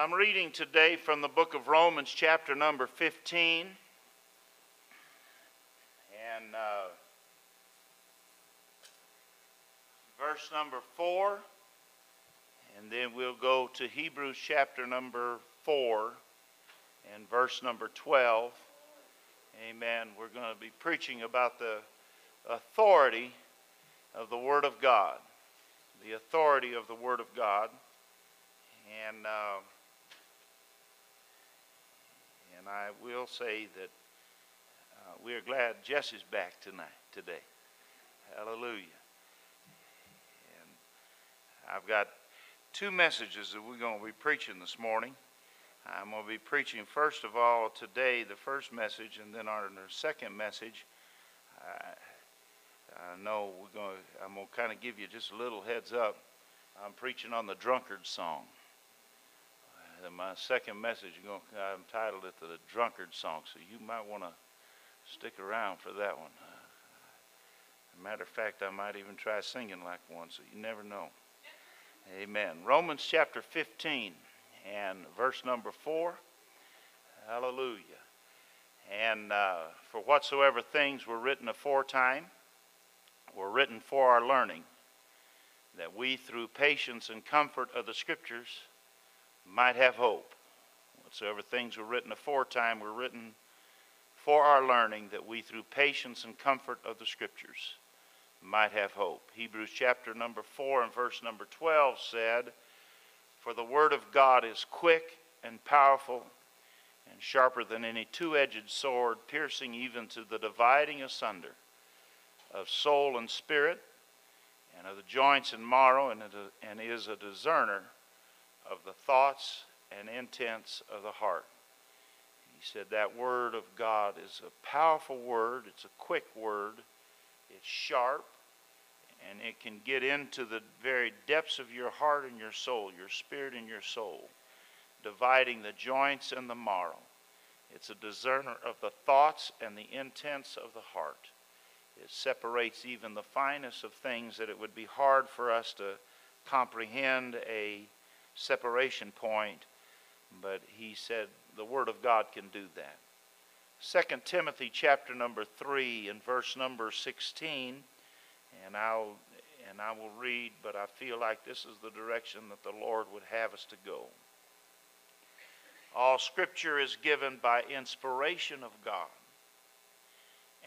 I'm reading today from the book of Romans, chapter number 15. And uh, verse number 4. And then we'll go to Hebrews, chapter number 4, and verse number 12. Amen. We're going to be preaching about the authority of the Word of God. The authority of the Word of God. And. Uh, and I will say that uh, we are glad Jesse's back tonight, today. Hallelujah. And I've got two messages that we're going to be preaching this morning. I'm going to be preaching, first of all, today, the first message, and then our, second message. I, I know we're going to, I'm going to kind of give you just a little heads up. I'm preaching on the drunkard song my second message, I'm entitled it the Drunkard Song, so you might want to stick around for that one. Uh, matter of fact, I might even try singing like one, so you never know. Amen. Romans chapter 15 and verse number 4. Hallelujah. And uh, for whatsoever things were written aforetime were written for our learning, that we through patience and comfort of the Scriptures might have hope. Whatsoever things were written aforetime were written for our learning, that we through patience and comfort of the Scriptures might have hope. Hebrews chapter number 4 and verse number 12 said, For the word of God is quick and powerful and sharper than any two edged sword, piercing even to the dividing asunder of soul and spirit, and of the joints and marrow, and, and is a discerner of the thoughts and intents of the heart. He said that word of God is a powerful word, it's a quick word, it's sharp, and it can get into the very depths of your heart and your soul, your spirit and your soul, dividing the joints and the marrow. It's a discerner of the thoughts and the intents of the heart. It separates even the finest of things that it would be hard for us to comprehend a separation point, but he said the Word of God can do that. 2 Timothy chapter number 3 and verse number 16, and I'll and I will read, but I feel like this is the direction that the Lord would have us to go. All scripture is given by inspiration of God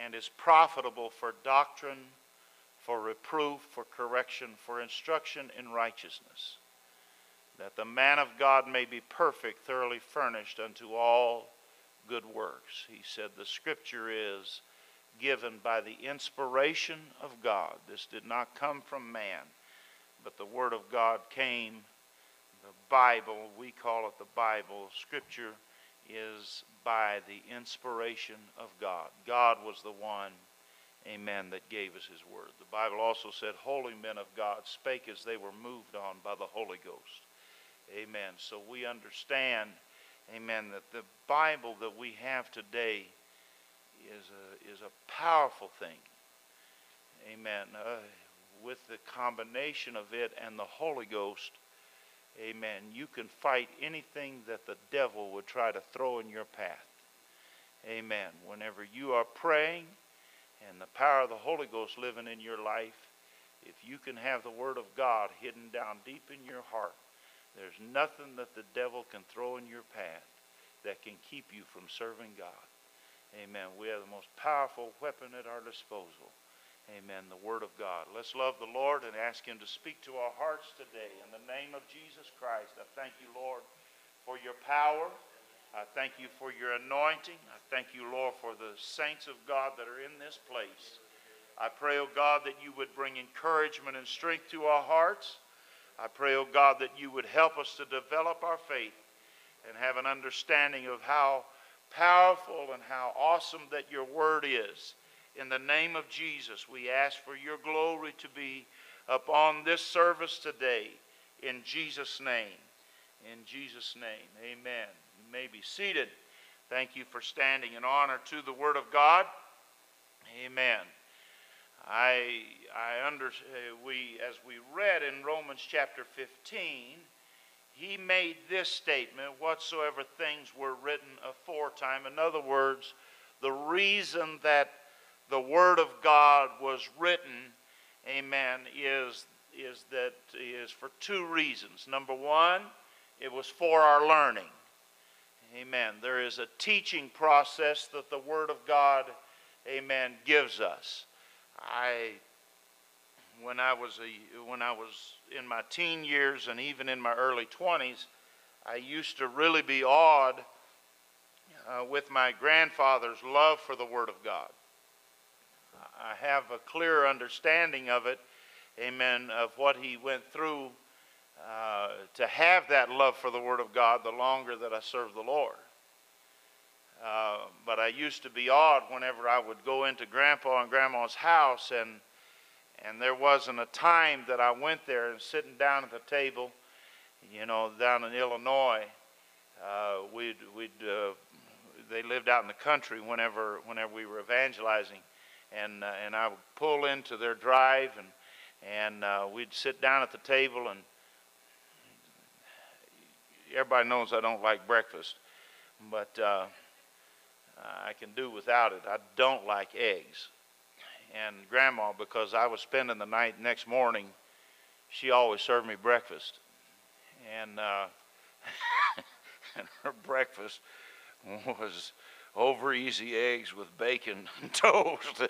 and is profitable for doctrine, for reproof, for correction, for instruction in righteousness that the man of God may be perfect, thoroughly furnished unto all good works. He said the scripture is given by the inspiration of God. This did not come from man, but the Word of God came. The Bible, we call it the Bible. Scripture is by the inspiration of God. God was the one, amen, that gave us His Word. The Bible also said, Holy men of God spake as they were moved on by the Holy Ghost. Amen. So we understand, amen, that the Bible that we have today is a, is a powerful thing. Amen. Uh, with the combination of it and the Holy Ghost, amen, you can fight anything that the devil would try to throw in your path. Amen. Whenever you are praying and the power of the Holy Ghost living in your life, if you can have the Word of God hidden down deep in your heart, there's nothing that the devil can throw in your path that can keep you from serving God. Amen. We have the most powerful weapon at our disposal. Amen. The Word of God. Let's love the Lord and ask Him to speak to our hearts today. In the name of Jesus Christ, I thank you, Lord, for your power. I thank you for your anointing. I thank you, Lord, for the saints of God that are in this place. I pray, O oh God, that you would bring encouragement and strength to our hearts. I pray, oh God, that you would help us to develop our faith and have an understanding of how powerful and how awesome that your word is. In the name of Jesus, we ask for your glory to be upon this service today. In Jesus' name. In Jesus' name. Amen. You may be seated. Thank you for standing in honor to the Word of God. Amen. I, I under, uh, we, as we read in Romans chapter 15, he made this statement whatsoever things were written aforetime. In other words, the reason that the Word of God was written, amen, is, is that is for two reasons. Number one, it was for our learning. Amen. There is a teaching process that the Word of God, amen, gives us. I when I was a, when I was in my teen years and even in my early 20s, I used to really be awed uh, with my grandfather's love for the Word of God. I have a clear understanding of it, amen, of what he went through uh, to have that love for the Word of God the longer that I served the Lord. Uh, but I used to be awed whenever I would go into Grandpa and Grandma's house and and there wasn't a time that I went there and sitting down at the table, you know, down in Illinois, uh, we'd, we'd, uh, they lived out in the country whenever, whenever we were evangelizing. And, uh, and I would pull into their drive and, and uh, we'd sit down at the table and everybody knows I don't like breakfast, but uh, I can do without it. I don't like eggs and grandma because I was spending the night next morning. She always served me breakfast, and uh, and her breakfast was over easy eggs with bacon and toast.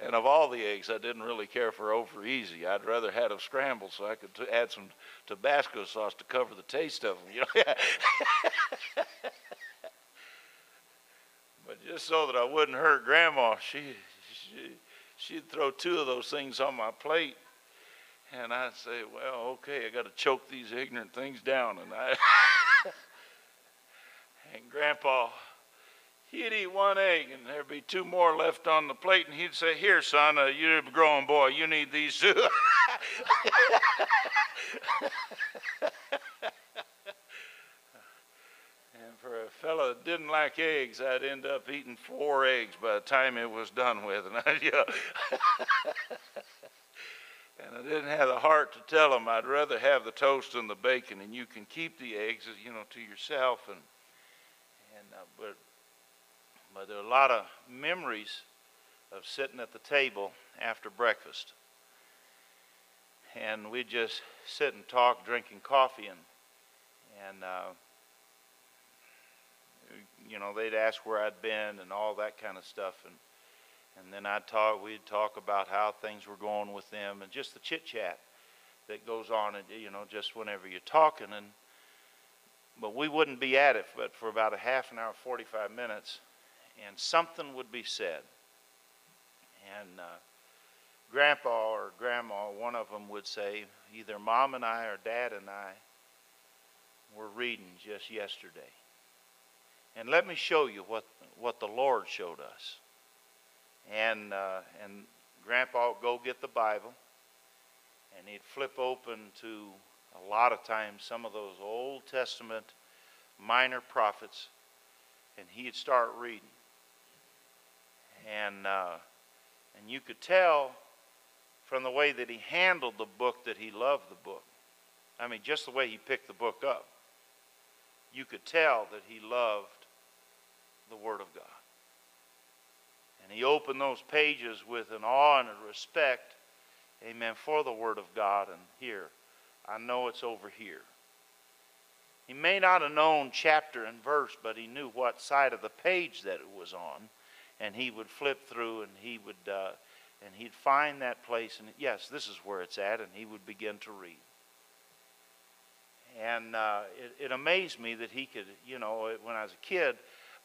and of all the eggs, I didn't really care for over easy. I'd rather had them scrambled so I could add some Tabasco sauce to cover the taste of them. You know. But just so that I wouldn't hurt Grandma, she, she, she'd throw two of those things on my plate. And I'd say, well, okay, I got to choke these ignorant things down. And I, and Grandpa, he'd eat one egg, and there'd be two more left on the plate, and he'd say, "Here, son, uh, you're a growing boy. You need these too." for a fellow that didn't like eggs, I'd end up eating four eggs by the time it was done with. And I, and I didn't have the heart to tell them I'd rather have the toast and the bacon, and you can keep the eggs, you know, to yourself. And and uh, but but there are a lot of memories of sitting at the table after breakfast, and we'd just sit and talk, drinking coffee, and and uh, you know, they'd ask where I'd been and all that kind of stuff. And, and then I'd talk, we'd talk about how things were going with them and just the chit chat that goes on, and, you know, just whenever you're talking. And, but we wouldn't be at it but for about a half an hour, 45 minutes, and something would be said. And uh, grandpa or grandma, one of them would say, either mom and I or dad and I were reading just yesterday. And let me show you what, what the Lord showed us. And, uh, and Grandpa would go get the Bible, and he'd flip open to a lot of times some of those Old Testament minor prophets, and he'd start reading. And, uh, and you could tell from the way that he handled the book that he loved the book. I mean, just the way he picked the book up. You could tell that he loved the Word of God. And he opened those pages with an awe and a respect, amen, for the Word of God. And here, I know it's over here. He may not have known chapter and verse, but he knew what side of the page that it was on. And he would flip through and he would, uh, and he'd find that place. And yes, this is where it's at. And he would begin to read. And uh, it, it amazed me that he could, you know, when I was a kid,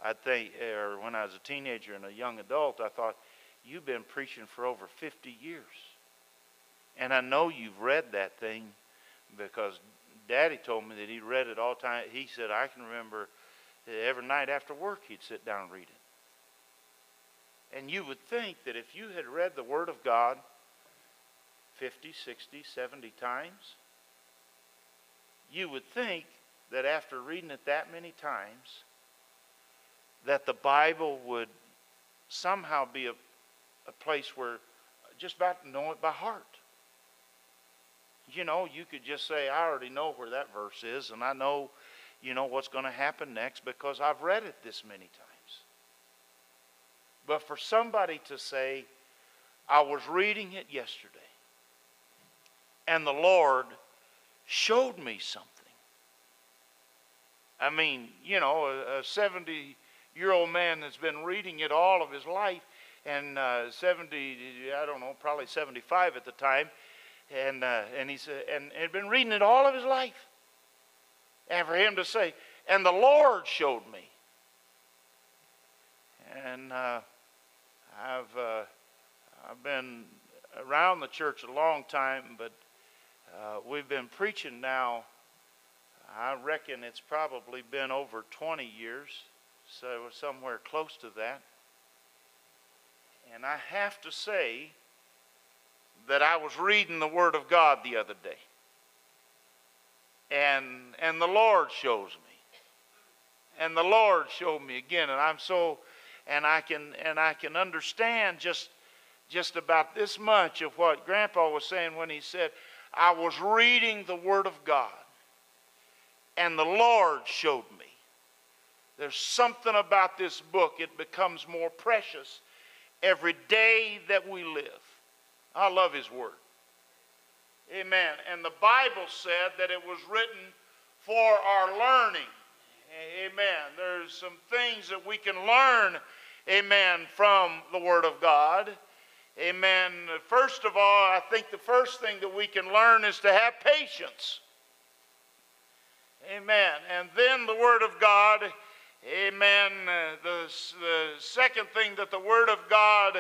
I think, or when I was a teenager and a young adult, I thought, you've been preaching for over 50 years. And I know you've read that thing because Daddy told me that he read it all time. He said, I can remember every night after work he'd sit down and read it. And you would think that if you had read the Word of God 50, 60, 70 times, you would think that after reading it that many times, that the Bible would somehow be a, a place where just about know it by heart. you know, you could just say, I already know where that verse is, and I know, you know, what's going to happen next because I've read it this many times. But for somebody to say, I was reading it yesterday, and the Lord showed me something. I mean, you know, a 70 year old man that's been reading it all of his life, and uh, 70, I don't know, probably 75 at the time, and, uh, and, he's, uh, and had been reading it all of his life. And for him to say, and the Lord showed me. And uh, I've, uh, I've been around the church a long time, but uh, we've been preaching now, I reckon it's probably been over 20 years, so somewhere close to that. And I have to say that I was reading the Word of God the other day. And, and the Lord shows me. And the Lord showed me again. And I'm so, and I can, and I can understand just, just about this much of what Grandpa was saying when he said, I was reading the Word of God. And the Lord showed me. There's something about this book, it becomes more precious every day that we live. I love His Word. Amen. And the Bible said that it was written for our learning. Amen. There's some things that we can learn, amen, from the Word of God. Amen. First of all, I think the first thing that we can learn is to have patience. Amen. And then the Word of God, amen. Uh, the, the second thing that the Word of God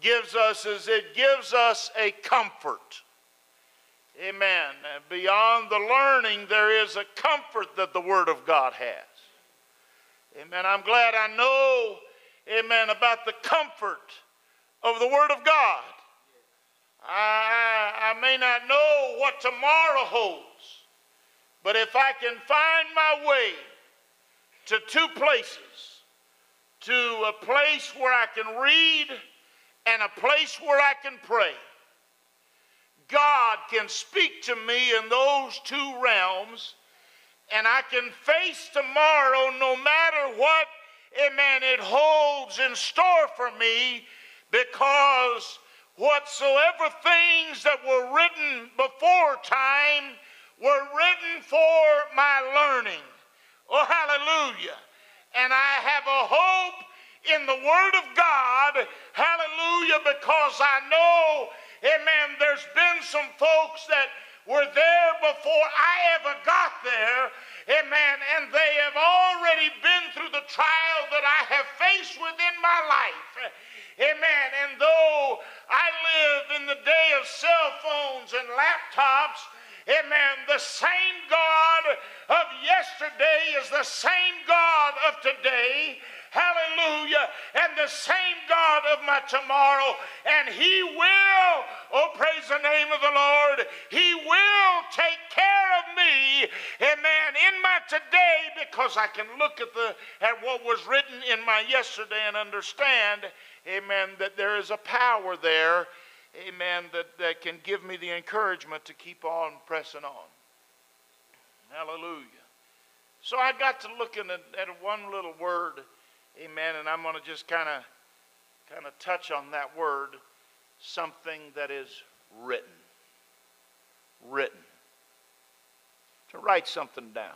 gives us is it gives us a comfort. Amen. Beyond the learning, there is a comfort that the Word of God has. Amen. I'm glad I know, amen, about the comfort of the Word of God. I, I may not know what tomorrow holds, but if I can find my way to two places, to a place where I can read and a place where I can pray. God can speak to me in those two realms, and I can face tomorrow no matter what, amen, it holds in store for me because whatsoever things that were written before time were written for my learning. Oh, hallelujah. And I have a hope in the Word of God. Hallelujah, because I know, amen, there's been some folks that were there before I ever got there, amen, and they have already been through the trial that I have faced within my life. Amen. And though I live in the day of cell phones and laptops, amen, the same God of yesterday is the same God of today. Hallelujah. And the same God of my tomorrow. And He will, oh, praise the name of the Lord, He will take care of me, amen, in my today because I can look at, the, at what was written in my yesterday and understand, amen, that there is a power there, amen, that, that can give me the encouragement to keep on pressing on. Hallelujah. So I got to looking at, at one little word Amen. And I'm going to just kind of kind of touch on that word, something that is written. Written. To write something down.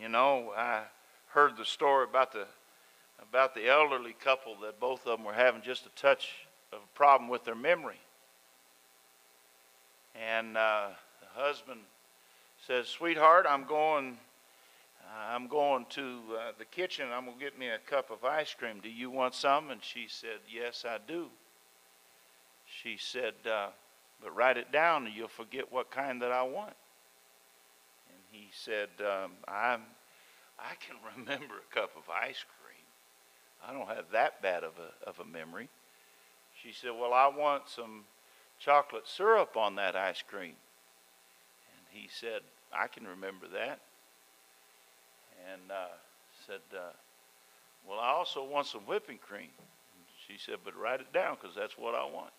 You know, I heard the story about the about the elderly couple that both of them were having just a touch of a problem with their memory. And uh, the husband says, Sweetheart, I'm going I'm going to uh, the kitchen. I'm to get me a cup of ice cream. Do you want some? And she said, Yes, I do. She said, uh, But write it down and you'll forget what kind that I want. And he said, um, I'm, I can remember a cup of ice cream. I don't have that bad of a, of a memory. She said, Well, I want some chocolate syrup on that ice cream. And he said, I can remember that and uh, said, uh, Well, I also want some whipping cream. She said, But write it down because that's what I want.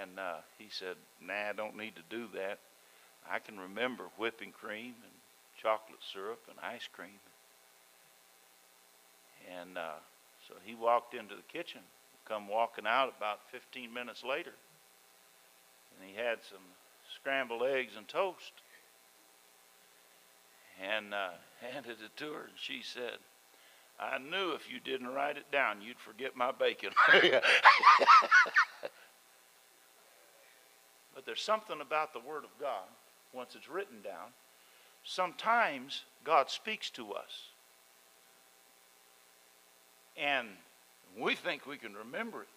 And uh, he said, Nah, I don't need to do that. I can remember whipping cream and chocolate syrup and ice cream. And uh, so he walked into the kitchen, come walking out about 15 minutes later, and he had some scrambled eggs and toast. And uh, handed it to her, and she said, I knew if you didn't write it down, you'd forget my bacon. but there's something about the Word of God, once it's written down, sometimes God speaks to us. And we think we can remember it.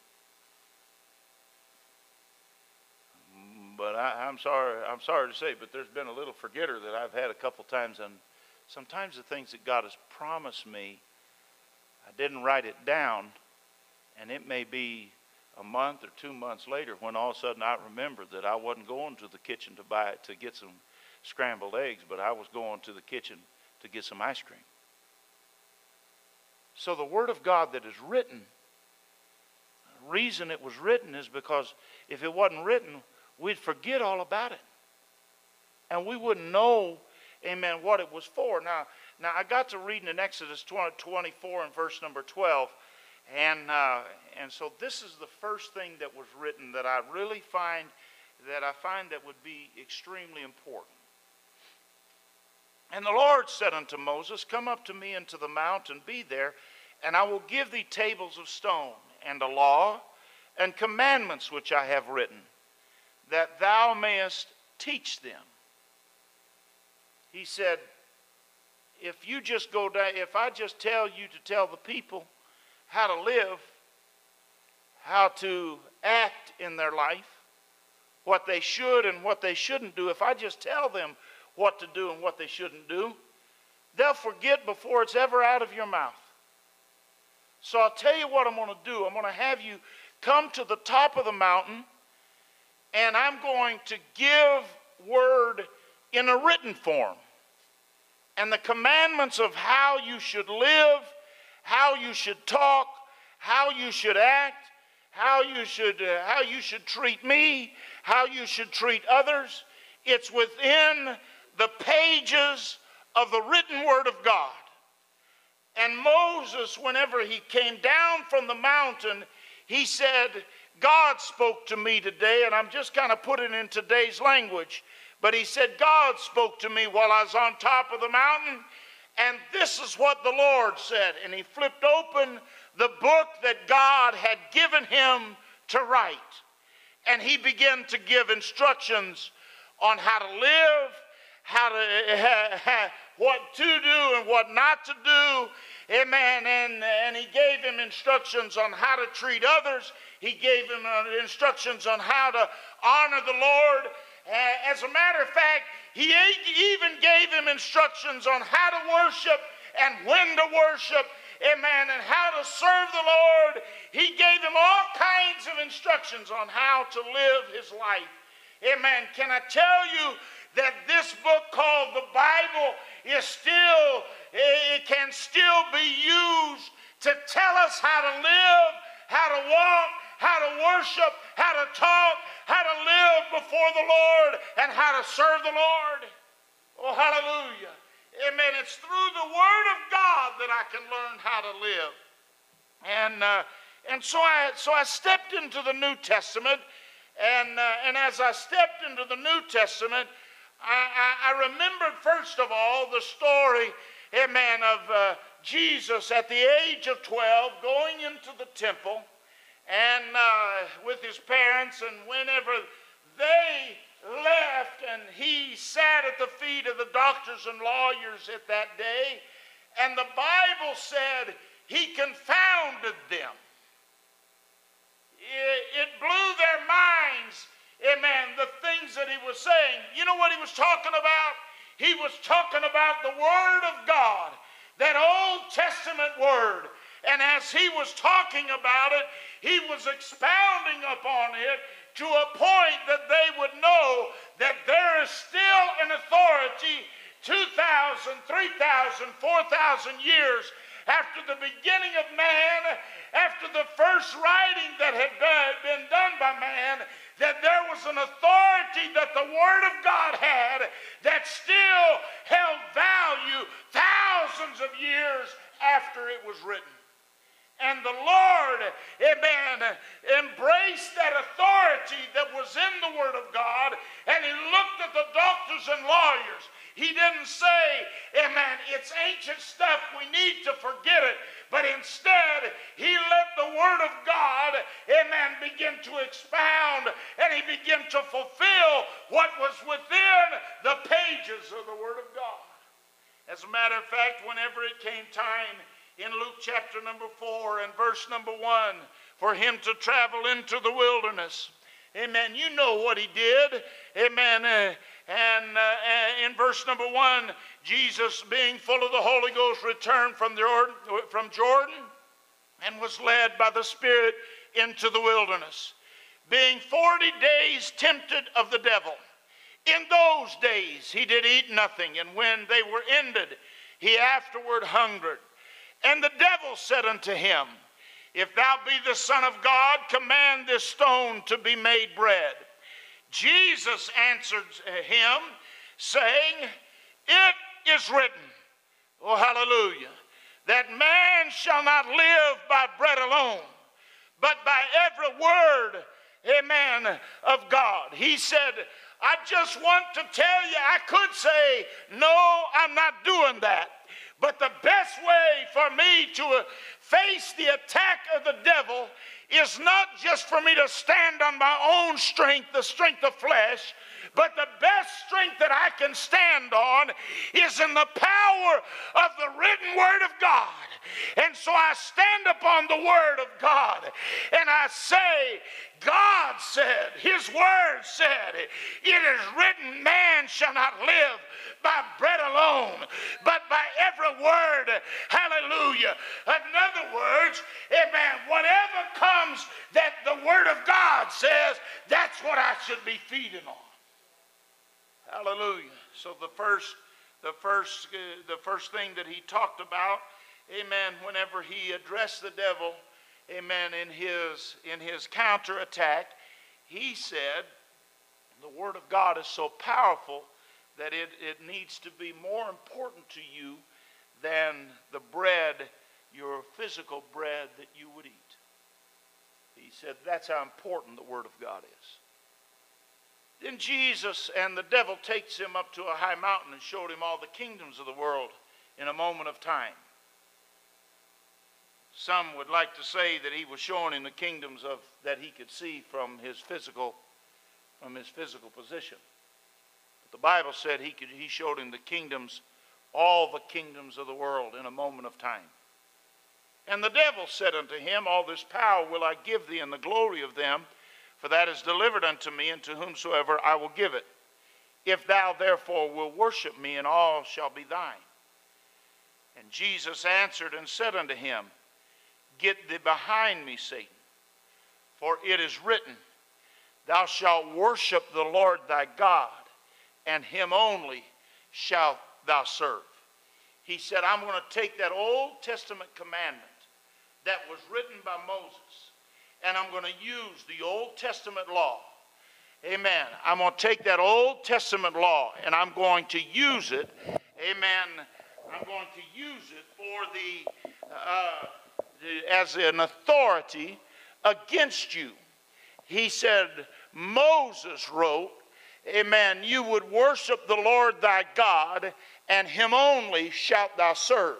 But I, am sorry, I'm sorry to say, but there's been a little forgetter that I've had a couple times, and sometimes the things that God has promised me, I didn't write it down, and it may be a month or two months later when all of a sudden I remember that I wasn't going to the kitchen to buy it to get some scrambled eggs, but I was going to the kitchen to get some ice cream. So the Word of God that is written, reason it was written is because if it wasn't written, we'd forget all about it. And we wouldn't know, amen, what it was for. Now, now I got to reading in Exodus 20, 24 and verse number 12. And, uh, and so this is the first thing that was written that I really find that I find that would be extremely important. And the Lord said unto Moses, Come up to me into the mount and be there, and I will give thee tables of stone, and a law, and commandments which I have written, that thou mayest teach them. He said, If you just go down, if I just tell you to tell the people how to live, how to act in their life, what they should and what they shouldn't do, if I just tell them what to do and what they shouldn't do. They'll forget before it's ever out of your mouth. So I'll tell you what I'm going to do. I'm going to have you come to the top of the mountain, and I'm going to give word in a written form. And the commandments of how you should live, how you should talk, how you should act, how you should, uh, how you should treat me, how you should treat others. It's within the pages of the written word of God. And Moses, whenever he came down from the mountain, he said, God spoke to me today, and I'm just kind of putting it in today's language. But he said, God spoke to me while I was on top of the mountain, and this is what the Lord said. And he flipped open the book that God had given him to write. And he began to give instructions on how to live how to, what to do and what not to do. Amen. And, and he gave him instructions on how to treat others. He gave him uh, instructions on how to honor the Lord. As a matter of fact, he even gave him instructions on how to worship and when to worship. Amen. And how to serve the Lord. He gave him all kinds of instructions on how to live his life. Amen. Can I tell you that this book called the Bible is still, it can still be used to tell us how to live, how to walk, how to worship, how to talk, how to live before the Lord, and how to serve the Lord. Oh, hallelujah. Amen. It's through the Word of God that I can learn how to live. And, uh, and so, I, so I stepped into the New Testament, and, uh, and as I stepped into the New Testament, I, I, I remembered, first of all, the story, amen, of uh, Jesus at the age of 12 going into the temple and uh, with his parents, and whenever they left and he sat at the feet of the doctors and lawyers at that day, and the Bible said he confounded them. It, it blew their minds amen, the things that he was saying. You know what he was talking about? He was talking about the Word of God, that Old Testament Word. And as he was talking about it, he was expounding upon it to a point that they would know that there is still an authority 2,000, 3,000, 4,000 years after the beginning of man, after the first writing that had been done by man, that there was an authority that the Word of God had that still held value thousands of years after it was written. And the Lord, amen, embraced that authority that was in the Word of God, and He looked at the doctors and lawyers. He didn't say, amen, it's ancient stuff, we need to forget it. But instead, He let the Word of God, amen, begin to expound, and He began to fulfill what was within the pages of the Word of God. As a matter of fact, whenever it came time, in Luke chapter number 4 and verse number 1 for him to travel into the wilderness. Amen. You know what he did. Amen. Uh, and uh, in verse number 1, Jesus, being full of the Holy Ghost, returned from, the, from Jordan and was led by the Spirit into the wilderness, being 40 days tempted of the devil. In those days he did eat nothing, and when they were ended, he afterward hungered. And the devil said unto him, If thou be the Son of God, command this stone to be made bread. Jesus answered uh, him, saying, It is written, oh hallelujah, that man shall not live by bread alone, but by every word, amen, of God. He said, I just want to tell you, I could say, No, I'm not doing that. But the best way for me to uh, face the attack of the devil is not just for me to stand on my own strength, the strength of flesh, but the best strength that I can stand on is in the power of the written word of God. And so I stand upon the word of God and I say, God said, His word said, it is written, man shall not live by bread alone, but word. Hallelujah. In other words, amen, whatever comes that the word of God says, that's what I should be feeding on. Hallelujah. So the first, the first, uh, the first thing that he talked about, amen, whenever he addressed the devil, amen, in his in his counterattack, he said, the word of God is so powerful that it, it needs to be more important to you than the bread, your physical bread that you would eat. He said that's how important the Word of God is. Then Jesus and the devil takes him up to a high mountain and showed him all the kingdoms of the world in a moment of time. Some would like to say that he was showing him the kingdoms of that he could see from his physical from his physical position. But the Bible said he, could, he showed him the kingdoms, all the kingdoms of the world in a moment of time. And the devil said unto him, All this power will I give thee, and the glory of them, for that is delivered unto me, and to whomsoever I will give it. If thou therefore wilt worship me, and all shall be thine. And Jesus answered and said unto him, Get thee behind me, Satan, for it is written, Thou shalt worship the Lord thy God, and him only shalt thou serve. He said, I'm going to take that Old Testament commandment that was written by Moses, and I'm going to use the Old Testament law. Amen. I'm going to take that Old Testament law and I'm going to use it. Amen. I'm going to use it for the, uh, the as an authority against you. He said, Moses wrote amen, you would worship the Lord thy God, and him only shalt thou serve.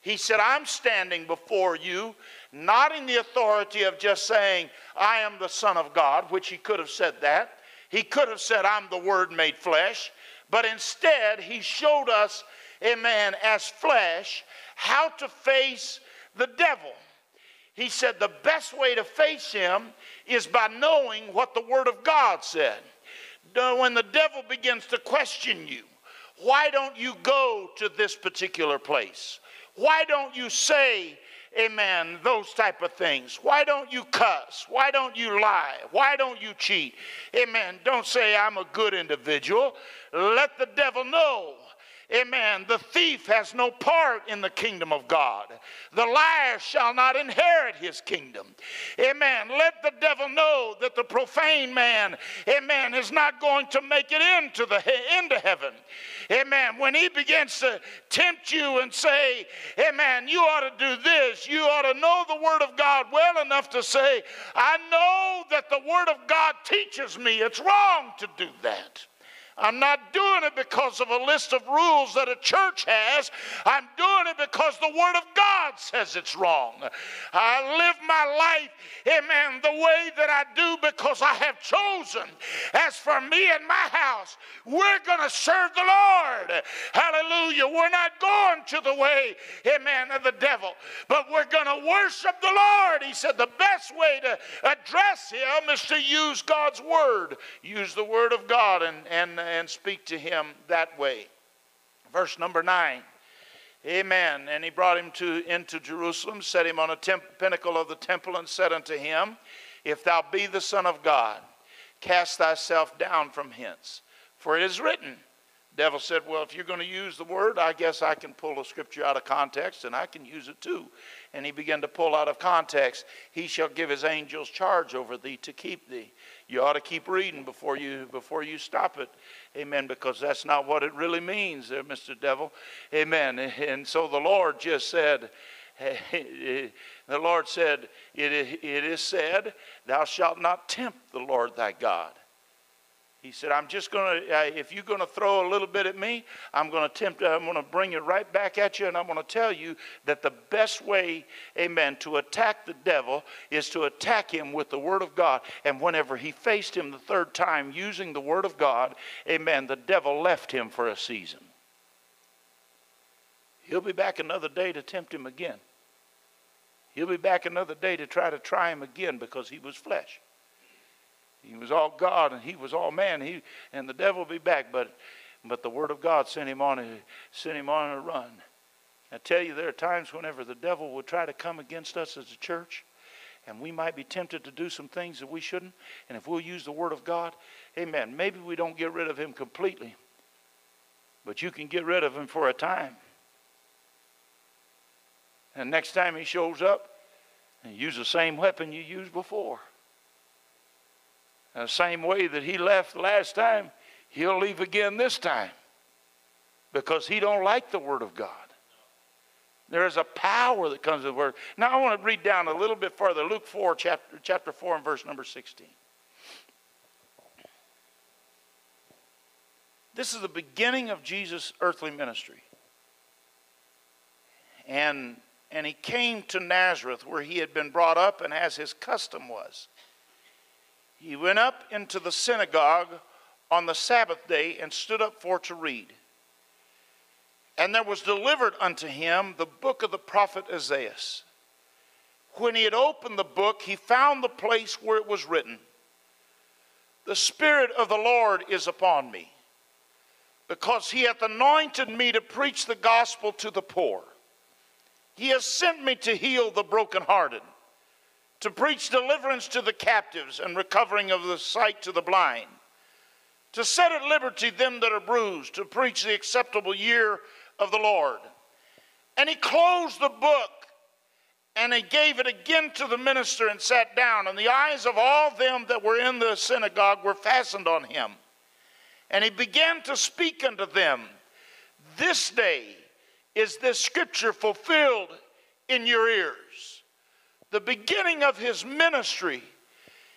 He said, I'm standing before you, not in the authority of just saying, I am the Son of God, which he could have said that. He could have said, I'm the Word made flesh. But instead, he showed us, amen, as flesh, how to face the devil. He said the best way to face him is by knowing what the Word of God said when the devil begins to question you, why don't you go to this particular place? Why don't you say, amen, those type of things? Why don't you cuss? Why don't you lie? Why don't you cheat? Amen. Don't say, I'm a good individual. Let the devil know Amen. The thief has no part in the kingdom of God. The liar shall not inherit his kingdom. Amen. Let the devil know that the profane man, amen, is not going to make it into the into heaven. Amen. When he begins to tempt you and say, Amen, you ought to do this, you ought to know the word of God well enough to say, I know that the word of God teaches me it's wrong to do that. I'm not doing it because of a list of rules that a church has. I'm doing it because the Word of God says it's wrong. I live my life, amen, the way that I do because I have chosen. As for me and my house, we're going to serve the Lord. Hallelujah. We're not going to the way, amen, of the devil, but we're going to worship the Lord. He said the best way to address Him is to use God's Word, use the Word of God and, and and speak to him that way. Verse number nine. Amen. And he brought him to, into Jerusalem, set him on a temp, pinnacle of the temple, and said unto him, If thou be the Son of God, cast thyself down from hence. For it is written, Devil said, Well, if you're going to use the word, I guess I can pull a scripture out of context and I can use it too. And he began to pull out of context, He shall give his angels charge over thee to keep thee. You ought to keep reading before you before you stop it. Amen. Because that's not what it really means there, Mr. Devil. Amen. And so the Lord just said, the Lord said, it is said, Thou shalt not tempt the Lord thy God. He said, I'm just going to, uh, if you're going to throw a little bit at me, I'm going to tempt, I'm going to bring it right back at you, and I'm going to tell you that the best way, amen, to attack the devil is to attack him with the Word of God. And whenever he faced him the third time using the Word of God, amen, the devil left him for a season. He'll be back another day to tempt him again. He'll be back another day to try to try him again because he was flesh. He was all God and he was all man. He and the devil be back, but but the word of God sent him on a sent him on a run. I tell you, there are times whenever the devil will try to come against us as a church, and we might be tempted to do some things that we shouldn't. And if we'll use the word of God, amen. Maybe we don't get rid of him completely, but you can get rid of him for a time. And next time he shows up, and use the same weapon you used before. The same way that he left last time, he'll leave again this time because he don't like the word of God. There is a power that comes with the word. Now I want to read down a little bit further. Luke 4, chapter, chapter 4 and verse number 16. This is the beginning of Jesus' earthly ministry. And, and he came to Nazareth where he had been brought up and as his custom was he went up into the synagogue on the Sabbath day and stood up for to read. And there was delivered unto him the book of the prophet Isaiah. When he had opened the book, he found the place where it was written The Spirit of the Lord is upon me, because he hath anointed me to preach the gospel to the poor. He has sent me to heal the brokenhearted to preach deliverance to the captives and recovering of the sight to the blind, to set at liberty them that are bruised, to preach the acceptable year of the Lord. And he closed the book and he gave it again to the minister and sat down. And the eyes of all them that were in the synagogue were fastened on him. And he began to speak unto them, This day is this scripture fulfilled in your ears the beginning of his ministry,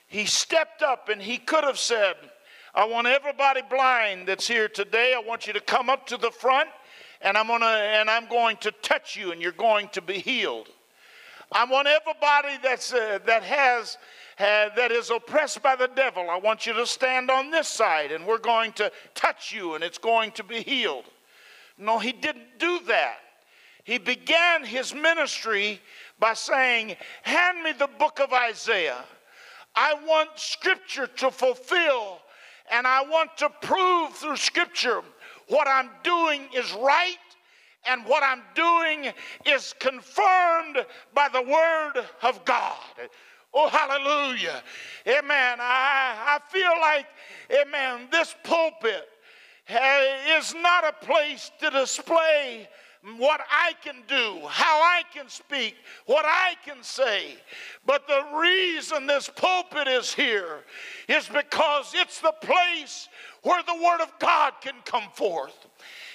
he stepped up and he could have said, I want everybody blind that's here today, I want you to come up to the front and I'm, gonna, and I'm going to touch you and you're going to be healed. I want everybody that's, uh, that has uh, that is oppressed by the devil. I want you to stand on this side and we're going to touch you and it's going to be healed. No, he didn't do that. He began his ministry by saying, Hand me the book of Isaiah. I want scripture to fulfill, and I want to prove through scripture what I'm doing is right and what I'm doing is confirmed by the word of God. Oh, hallelujah. Amen. I, I feel like, amen, this pulpit is not a place to display what I can do, how I can speak, what I can say. But the reason this pulpit is here is because it's the place where the Word of God can come forth.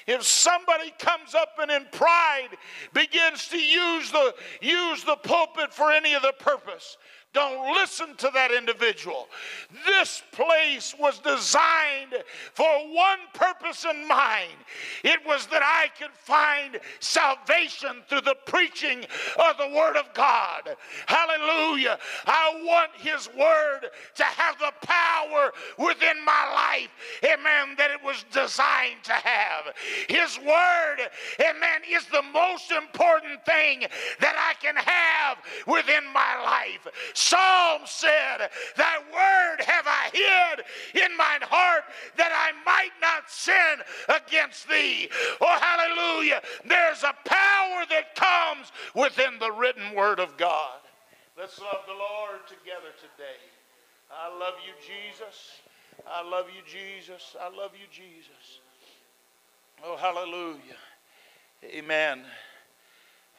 If somebody comes up and in pride begins to use the, use the pulpit for any other purpose, don't listen to that individual. This place was designed for one purpose in mind it was that I could find salvation through the preaching of the Word of God. Hallelujah. I want His Word to have the power within my life, amen, that it was designed to have. His Word, amen, is the most important thing that I can have within my life. Psalm said, Thy word have I hid in mine heart that I might not sin against thee. Oh, hallelujah. There's a power that comes within the written word of God. Let's love the Lord together today. I love you, Jesus. I love you, Jesus. I love you, Jesus. Oh, hallelujah. Amen.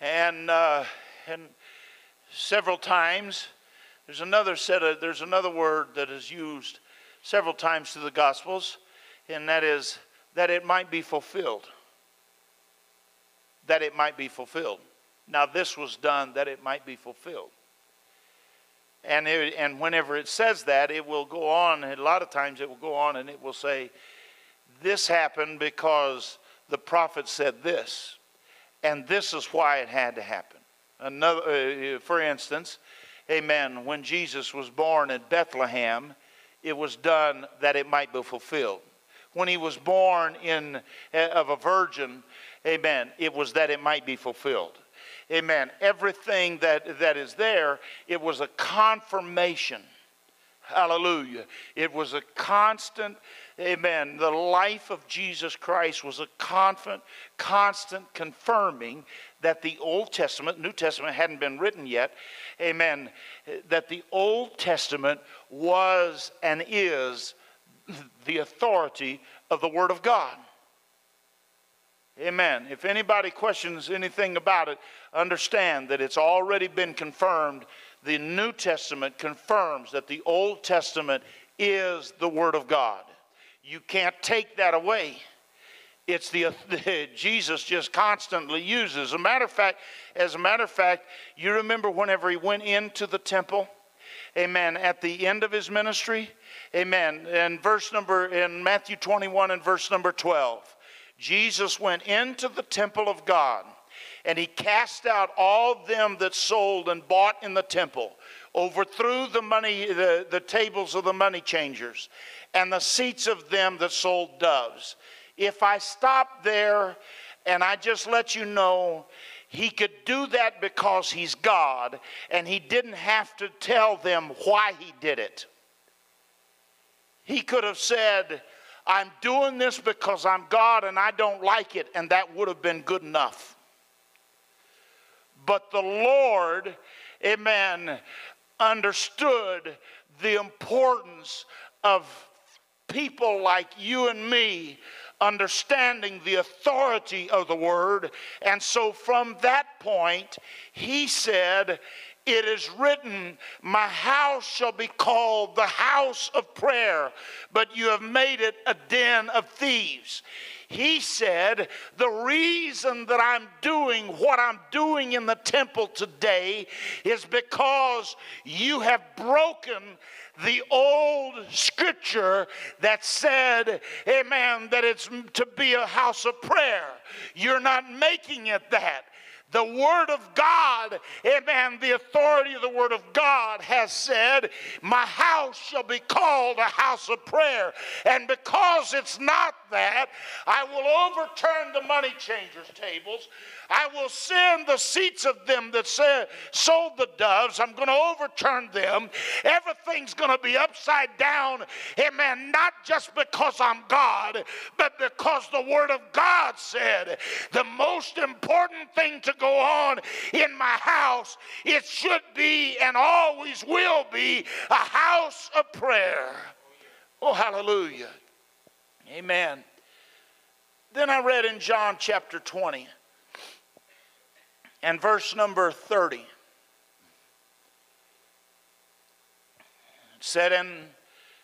And, uh, and several times, there's another set of, there's another word that is used several times to the Gospels, and that is that it might be fulfilled. That it might be fulfilled. Now, this was done that it might be fulfilled. And, it, and whenever it says that, it will go on, a lot of times it will go on and it will say, This happened because the prophet said this, and this is why it had to happen. Another, uh, for instance, amen, when Jesus was born in Bethlehem, it was done that it might be fulfilled. When he was born in, eh, of a virgin, amen, it was that it might be fulfilled. Amen. Everything that, that is there, it was a confirmation. Hallelujah. It was a constant, amen. The life of Jesus Christ was a constant, constant confirming that the Old Testament, New Testament hadn't been written yet, amen, that the Old Testament was and is the authority of the Word of God. Amen. If anybody questions anything about it, understand that it's already been confirmed. The New Testament confirms that the Old Testament is the Word of God. You can't take that away. It's the, Jesus just constantly uses. As a matter of fact, as a matter of fact, you remember whenever he went into the temple, amen, at the end of his ministry, amen. In verse number in Matthew 21 and verse number 12, Jesus went into the temple of God, and he cast out all them that sold and bought in the temple, overthrew the money, the, the tables of the money changers, and the seats of them that sold doves if I stop there and I just let you know he could do that because he's God and he didn't have to tell them why he did it. He could have said, I'm doing this because I'm God and I don't like it, and that would have been good enough. But the Lord, amen, understood the importance of people like you and me understanding the authority of the word. And so from that point, he said, it is written, My house shall be called the house of prayer, but you have made it a den of thieves. He said, The reason that I'm doing what I'm doing in the temple today is because you have broken the old scripture that said, Amen, that it's to be a house of prayer. You're not making it that. The Word of God, amen, the authority of the Word of God has said, My house shall be called a house of prayer. And because it's not that, I will overturn the money changers' tables. I will send the seats of them that said, sold the doves. I'm going to overturn them. Everything's going to be upside down. Amen. Not just because I'm God, but because the Word of God said the most important thing to go on in my house, it should be and always will be a house of prayer. Oh, hallelujah. Amen. Then I read in John chapter 20 and verse number 30. It said, And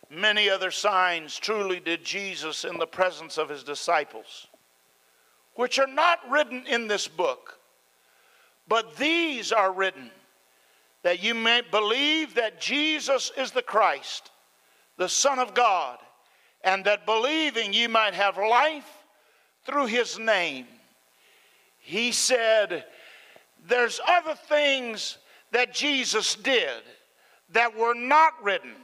many other signs truly did Jesus in the presence of his disciples, which are not written in this book, but these are written that you may believe that Jesus is the Christ, the Son of God, and that believing you might have life through his name. He said, There's other things that Jesus did that were not written.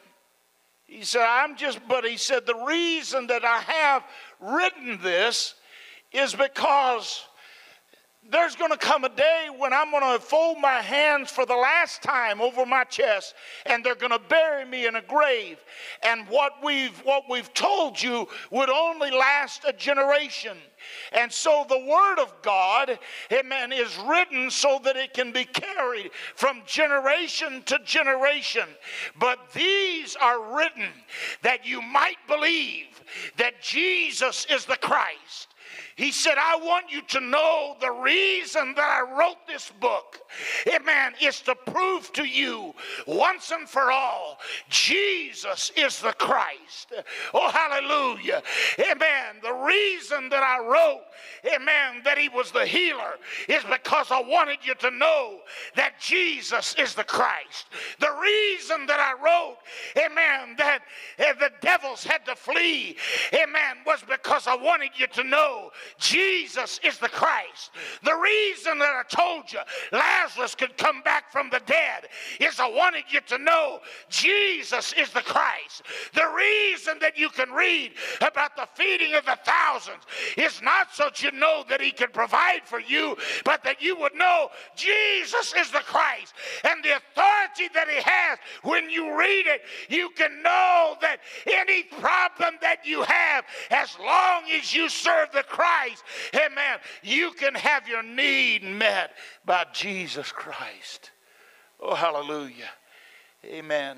He said, I'm just, but he said, the reason that I have written this is because there's going to come a day when I'm going to fold my hands for the last time over my chest and they're going to bury me in a grave. And what we've what we've told you would only last a generation. And so the word of God amen is written so that it can be carried from generation to generation. But these are written that you might believe that Jesus is the Christ he said, I want you to know the reason that I wrote this book, amen, is to prove to you once and for all Jesus is the Christ. Oh, hallelujah. Amen. The reason that I wrote, amen, that he was the healer is because I wanted you to know that Jesus is the Christ. The reason that I wrote, amen, that uh, the devils had to flee, amen, was because I wanted you to know Jesus is the Christ. The reason that I told you Lazarus could come back from the dead is I wanted you to know Jesus is the Christ. The reason that you can read about the feeding of the thousands is not so that you know that He can provide for you, but that you would know Jesus is the Christ and the authority that He has. When you read it, you can know that any problem that you have, as long as you serve the Christ, Christ, amen, you can have your need met by Jesus Christ. Oh, hallelujah. Amen.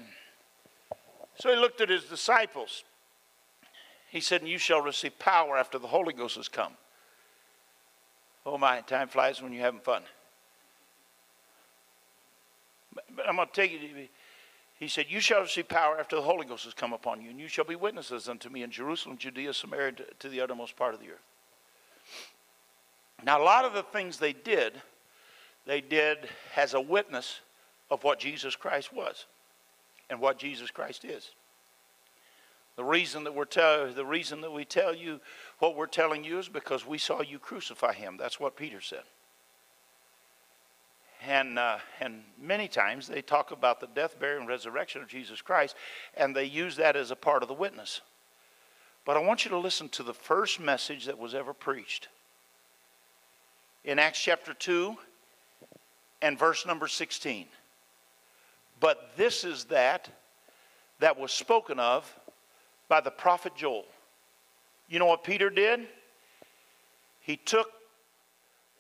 So he looked at his disciples. He said, You shall receive power after the Holy Ghost has come. Oh, my, time flies when you're having fun. But I'm going to take you. He said, You shall receive power after the Holy Ghost has come upon you, and you shall be witnesses unto me in Jerusalem, Judea, Samaria, to the uttermost part of the earth. Now, a lot of the things they did, they did as a witness of what Jesus Christ was and what Jesus Christ is. The reason that we're tell, the reason that we tell you what we're telling you is because we saw you crucify him. That's what Peter said. And, uh, and many times they talk about the death, burial, and resurrection of Jesus Christ, and they use that as a part of the witness. But I want you to listen to the first message that was ever preached in Acts chapter 2 and verse number 16. But this is that that was spoken of by the prophet Joel. You know what Peter did? He took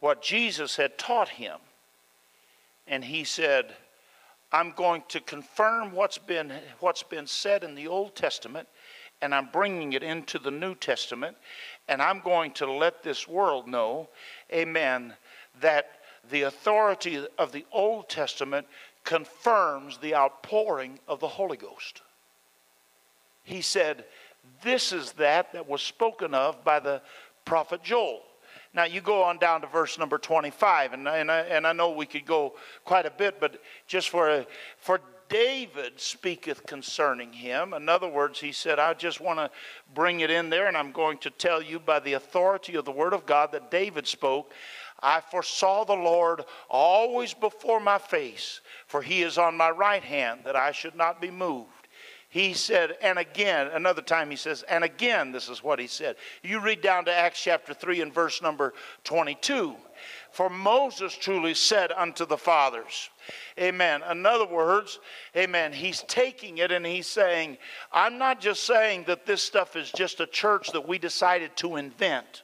what Jesus had taught him and he said, I'm going to confirm what's been, what's been said in the Old Testament and I'm bringing it into the New Testament and I'm going to let this world know, amen, that the authority of the Old Testament confirms the outpouring of the Holy Ghost. He said, This is that that was spoken of by the prophet Joel. Now, you go on down to verse number 25, and, and, I, and I know we could go quite a bit, but just for, for David speaketh concerning him. In other words, he said, I just want to bring it in there, and I'm going to tell you by the authority of the Word of God that David spoke. I foresaw the Lord always before my face, for he is on my right hand, that I should not be moved. He said, and again, another time he says, and again, this is what he said. You read down to Acts chapter 3 and verse number 22. For Moses truly said unto the fathers, Amen. In other words, amen, he's taking it and he's saying, I'm not just saying that this stuff is just a church that we decided to invent.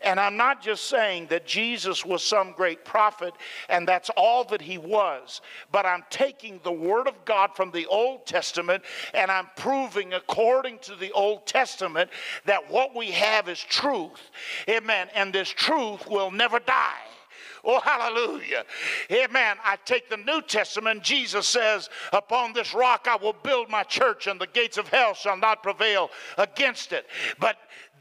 And I'm not just saying that Jesus was some great prophet and that's all that he was, but I'm taking the Word of God from the Old Testament and I'm proving, according to the Old Testament, that what we have is truth. Amen. And this truth will never die. Oh, hallelujah. Amen. I take the New Testament. Jesus says, Upon this rock I will build my church, and the gates of hell shall not prevail against it. But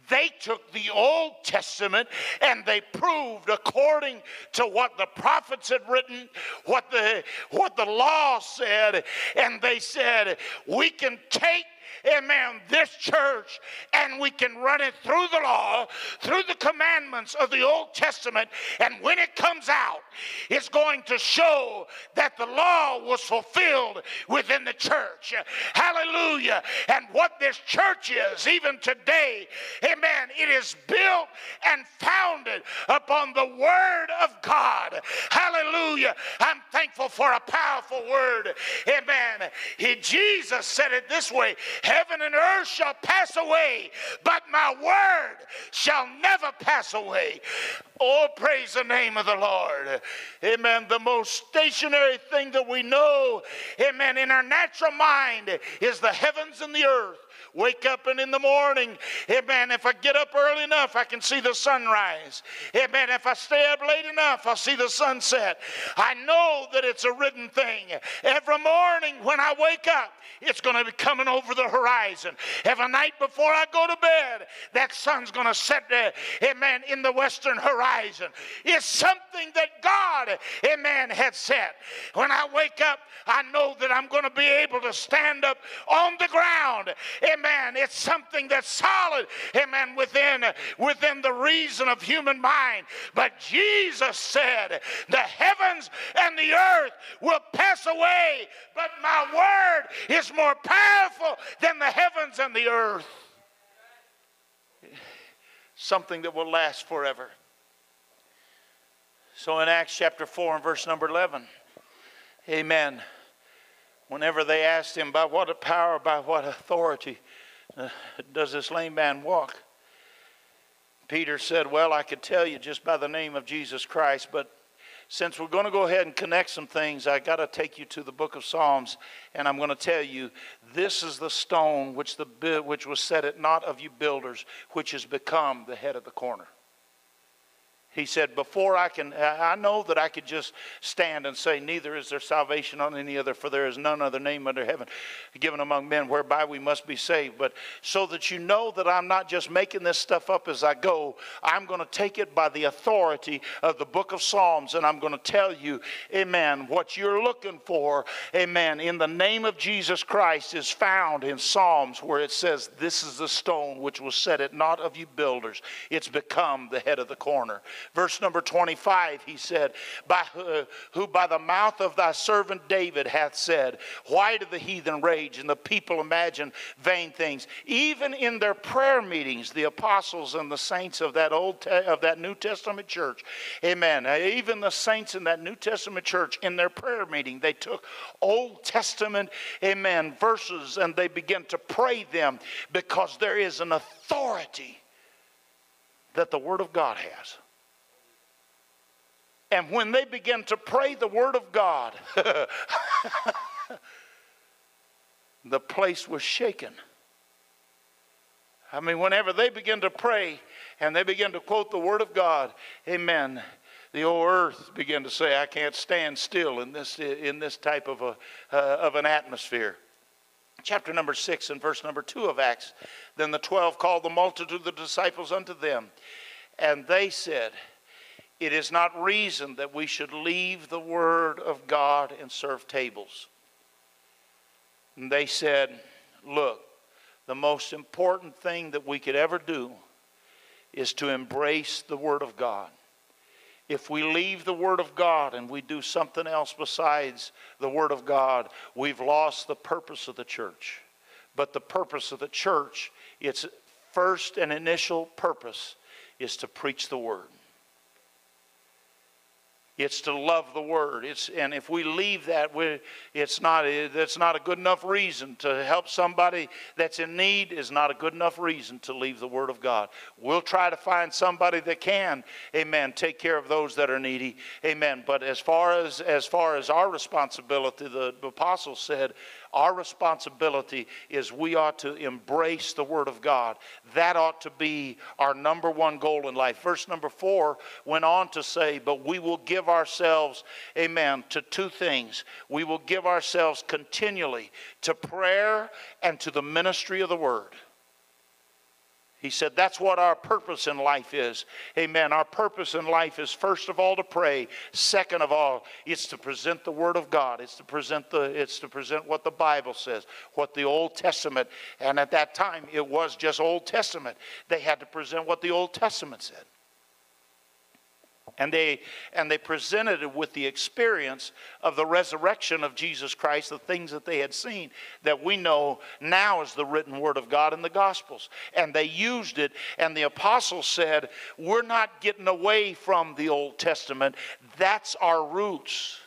they took the Old Testament and they proved according to what the prophets had written, what the what the law said, and they said, we can take amen, this church and we can run it through the law, through the commandments of the Old Testament, and when it comes out, it's going to show that the law was fulfilled within the church. Hallelujah. And what this church is, even today, amen, it is built and founded upon the Word of God. Hallelujah. I'm thankful for a powerful word. Amen. He, Jesus said it this way Heaven and earth shall pass away, but my word shall never pass away. Oh, praise the name of the Lord. Amen. The most stationary thing that we know, amen, in our natural mind is the heavens and the earth wake up and in the morning, amen, if I get up early enough, I can see the sunrise. Amen. If I stay up late enough, I'll see the sunset. I know that it's a written thing. Every morning when I wake up, it's going to be coming over the horizon. Every night before I go to bed, that sun's going to set there, amen, in the western horizon. It's something that God, amen, had set. When I wake up, I know that I'm going to be able to stand up on the ground. Amen. It's something that's solid, amen, within, within the reason of human mind. But Jesus said, The heavens and the earth will pass away, but my word is more powerful than the heavens and the earth. Something that will last forever. So in Acts chapter 4 and verse number 11, amen. Whenever they asked him, by what power, by what authority uh, does this lame man walk? Peter said, Well, I could tell you just by the name of Jesus Christ, but since we're going to go ahead and connect some things, I got to take you to the book of Psalms, and I'm going to tell you this is the stone which, the, which was set at not of you builders, which has become the head of the corner. He said, Before I can, I know that I could just stand and say, Neither is there salvation on any other, for there is none other name under heaven given among men whereby we must be saved. But so that you know that I'm not just making this stuff up as I go, I'm going to take it by the authority of the book of Psalms and I'm going to tell you, Amen, what you're looking for, Amen, in the name of Jesus Christ is found in Psalms where it says, This is the stone which was set at not of you builders, it's become the head of the corner. Verse number 25, he said, by, uh, Who by the mouth of thy servant David hath said, Why do the heathen rage and the people imagine vain things? Even in their prayer meetings, the apostles and the saints of that old of that New Testament church, amen. Even the saints in that New Testament church, in their prayer meeting, they took Old Testament, amen, verses and they began to pray them because there is an authority that the Word of God has. And when they began to pray the word of God, the place was shaken. I mean, whenever they begin to pray and they begin to quote the word of God, amen, the old earth began to say, I can't stand still in this, in this type of, a, uh, of an atmosphere. Chapter number 6 and verse number 2 of Acts. Then the twelve called the multitude of the disciples unto them, and they said, it is not reason that we should leave the Word of God and serve tables. And they said, Look, the most important thing that we could ever do is to embrace the Word of God. If we leave the Word of God and we do something else besides the Word of God, we've lost the purpose of the church. But the purpose of the church, its first and initial purpose, is to preach the Word. It's to love the Word. It's, and if we leave that, we, it's not, that's not a good enough reason to help somebody that's in need is not a good enough reason to leave the Word of God. We'll try to find somebody that can, amen, take care of those that are needy, amen. But as far as, as far as our responsibility, the, the apostle said, our responsibility is we ought to embrace the Word of God. That ought to be our number one goal in life. Verse number four went on to say, But we will give ourselves, amen, to two things. We will give ourselves continually to prayer and to the ministry of the Word. He said that's what our purpose in life is. Amen. Our purpose in life is first of all to pray. Second of all, it's to present the Word of God. It's to present the it's to present what the Bible says, what the Old Testament, and at that time it was just Old Testament. They had to present what the Old Testament said. And they, and they presented it with the experience of the resurrection of Jesus Christ, the things that they had seen that we know now is the written word of God in the Gospels. And they used it, and the apostles said, We're not getting away from the Old Testament, that's our roots.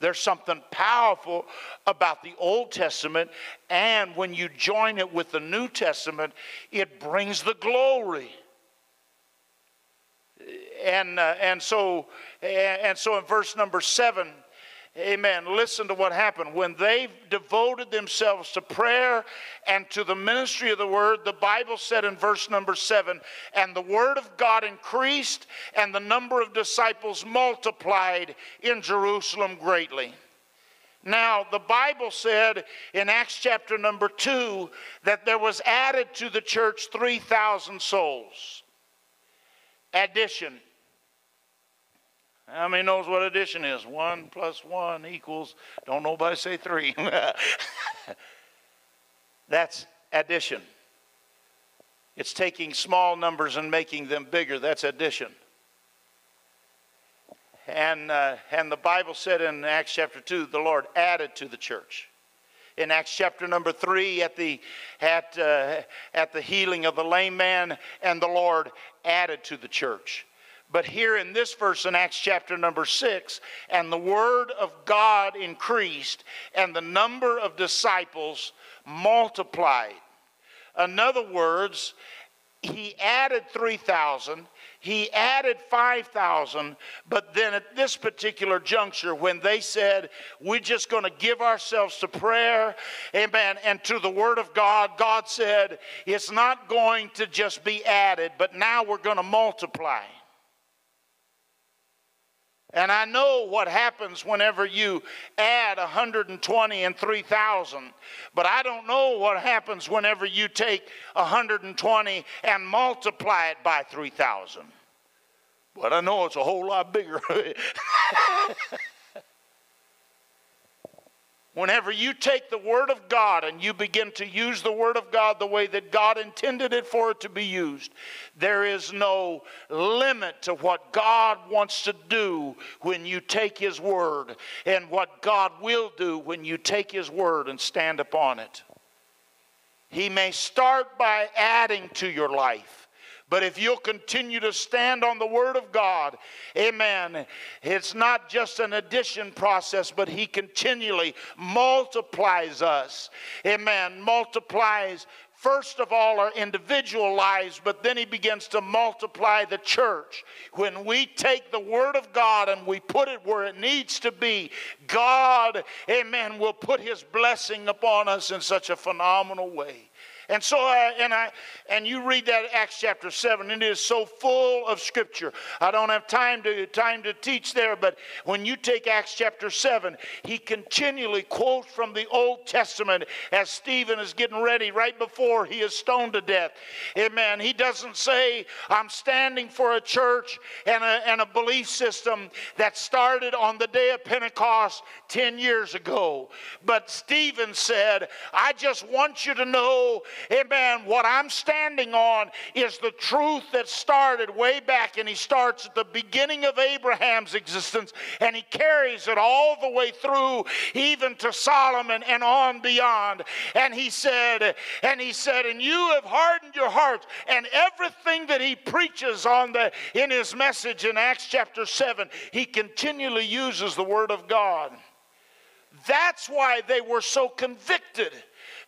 There's something powerful about the Old Testament, and when you join it with the New Testament, it brings the glory and, uh, and, so, and so in verse number seven, Amen. Listen to what happened. When they devoted themselves to prayer and to the ministry of the word, the Bible said in verse number seven, and the word of God increased, and the number of disciples multiplied in Jerusalem greatly. Now, the Bible said in Acts chapter number two that there was added to the church 3,000 souls. Addition. How many knows what addition is? One plus one equals, don't nobody say three. That's addition. It's taking small numbers and making them bigger. That's addition. And, uh, and the Bible said in Acts chapter 2, the Lord added to the church. In Acts chapter number 3, at the, at, uh, at the healing of the lame man, and the Lord added to the church. But here in this verse in Acts chapter number six, and the word of God increased, and the number of disciples multiplied. In other words, he added 3,000, he added 5,000, but then at this particular juncture, when they said, We're just going to give ourselves to prayer, amen, and to the Word of God, God said, It's not going to just be added, but now we're going to multiply. And I know what happens whenever you add 120 and 3,000, but I don't know what happens whenever you take 120 and multiply it by 3,000. But I know it's a whole lot bigger. Whenever you take the Word of God and you begin to use the Word of God the way that God intended it for it to be used, there is no limit to what God wants to do when you take His Word and what God will do when you take His Word and stand upon it. He may start by adding to your life. But if you'll continue to stand on the Word of God, amen, it's not just an addition process, but He continually multiplies us. Amen. Multiplies first of all our individual lives, but then he begins to multiply the church. When we take the word of God and we put it where it needs to be, God, amen, will put his blessing upon us in such a phenomenal way. And so, I, and I, and you read that Acts chapter seven, it is so full of scripture. I don't have time to time to teach there, but when you take Acts chapter seven, he continually quotes from the Old Testament as Stephen is getting ready right before he is stoned to death. Amen. He doesn't say, "I'm standing for a church and a, and a belief system that started on the day of Pentecost ten years ago," but Stephen said, "I just want you to know." Amen, what I'm standing on is the truth that started way back, and he starts at the beginning of Abraham's existence, and he carries it all the way through, even to Solomon and on beyond. And he said, and he said, and you have hardened your hearts, and everything that he preaches on the in his message in Acts chapter 7, he continually uses the word of God. That's why they were so convicted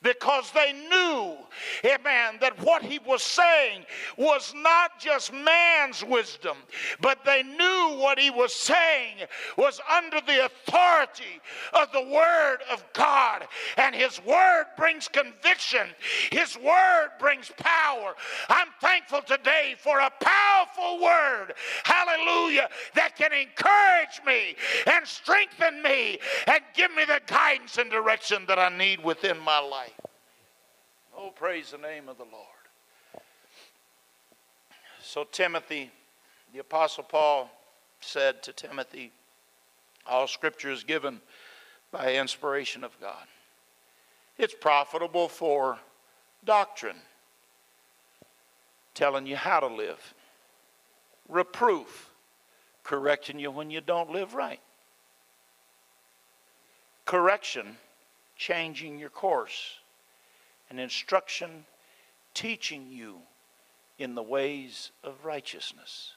because they knew, amen, that what he was saying was not just man's wisdom, but they knew what he was saying was under the authority of the Word of God. And his Word brings conviction, his Word brings power. I'm thankful today for a powerful Word, hallelujah, that can encourage me and strengthen me and give me the guidance and direction that I need within my life. Oh, praise the name of the Lord. So, Timothy, the Apostle Paul said to Timothy, All scripture is given by inspiration of God. It's profitable for doctrine, telling you how to live, reproof, correcting you when you don't live right, correction, changing your course and instruction, teaching you in the ways of righteousness.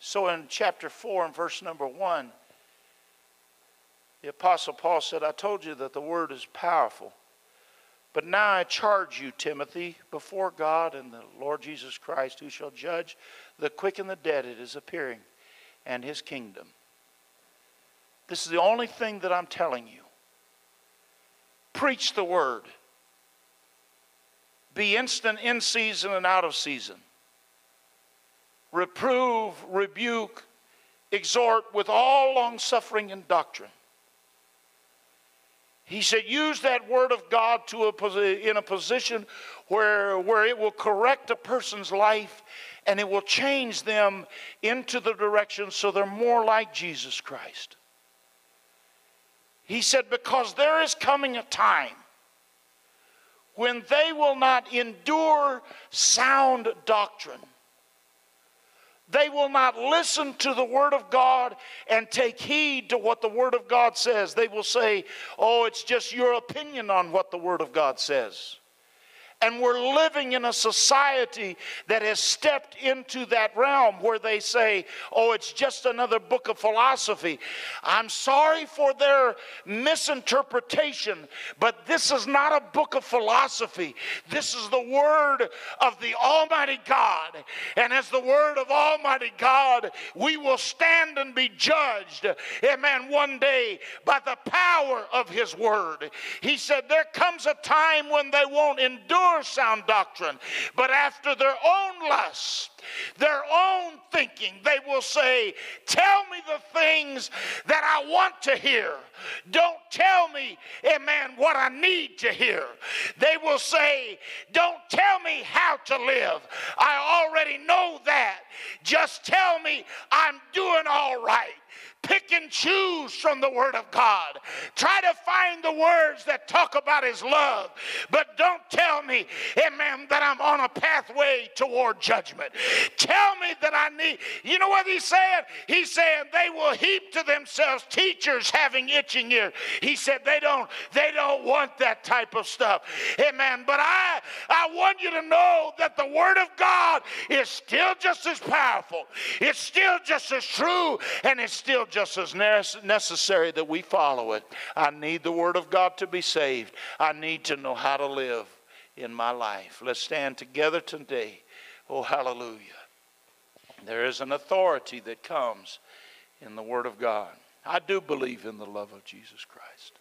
So in chapter 4 and verse number 1, the Apostle Paul said, I told you that the word is powerful. But now I charge you, Timothy, before God and the Lord Jesus Christ, who shall judge the quick and the dead at his appearing and his kingdom. This is the only thing that I'm telling you. Preach the word. Be instant in season and out of season. Reprove, rebuke, exhort with all long suffering and doctrine. He said, use that word of God to a, in a position where, where it will correct a person's life and it will change them into the direction so they're more like Jesus Christ. He said, Because there is coming a time when they will not endure sound doctrine. They will not listen to the Word of God and take heed to what the Word of God says. They will say, Oh, it's just your opinion on what the Word of God says. And we're living in a society that has stepped into that realm where they say, oh, it's just another book of philosophy. I'm sorry for their misinterpretation, but this is not a book of philosophy. This is the Word of the Almighty God. And as the Word of Almighty God, we will stand and be judged, amen, one day by the power of His Word. He said, There comes a time when they won't endure sound doctrine, but after their own lust, their own thinking, they will say, Tell me the things that I want to hear. Don't tell me, eh, amen, what I need to hear. They will say, Don't tell me how to live. I already know that. Just tell me I'm doing all right pick and choose from the Word of God. Try to find the words that talk about His love, but don't tell me, amen, that I'm on a pathway toward judgment. Tell me that I need, you know what He's saying? He's saying they will heap to themselves teachers having itching ears. He said they don't, they don't want that type of stuff. Amen. But I, I want you to know that the Word of God is still just as powerful. It's still just as true, and it's still just as necessary that we follow it. I need the Word of God to be saved. I need to know how to live in my life. Let's stand together today. Oh, hallelujah. There is an authority that comes in the Word of God. I do believe in the love of Jesus Christ.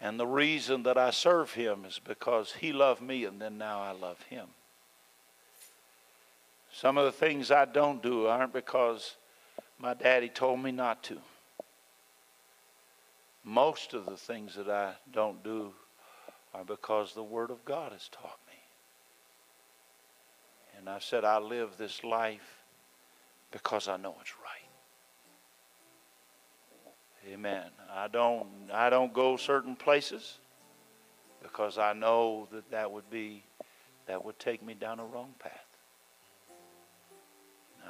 And the reason that I serve Him is because He loved me and then now I love Him. Some of the things I don't do aren't because my daddy told me not to. Most of the things that I don't do are because the Word of God has taught me. And I said, I live this life because I know it's right. Amen. I don't I don't go certain places because I know that that would be that would take me down a wrong path.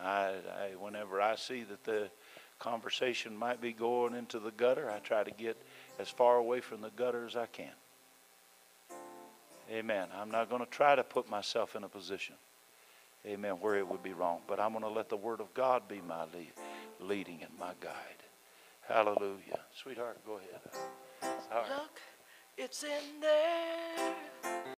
I, I whenever I see that the conversation might be going into the gutter, I try to get as far away from the gutter as I can. Amen. I'm not going to try to put myself in a position, amen, where it would be wrong. But I'm going to let the Word of God be my lead, leading and my guide. Hallelujah. Sweetheart, go ahead. Right. Look, it's in there.